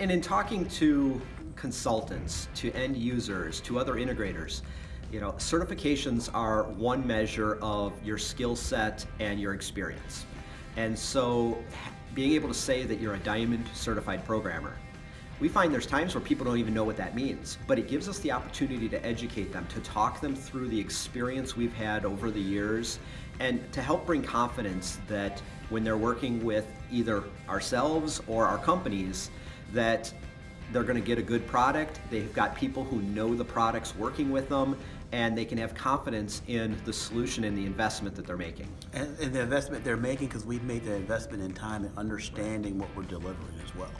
and in talking to consultants, to end users, to other integrators, you know, certifications are one measure of your skill set and your experience. And so being able to say that you're a diamond certified programmer, we find there's times where people don't even know what that means, but it gives us the opportunity to educate them, to talk them through the experience we've had over the years, and to help bring confidence that when they're working with either ourselves or our companies, that they're going to get a good product. They've got people who know the products working with them, and they can have confidence in the solution and the investment that they're making. And, and the investment they're making, because we've made the investment in time and understanding what we're delivering as well.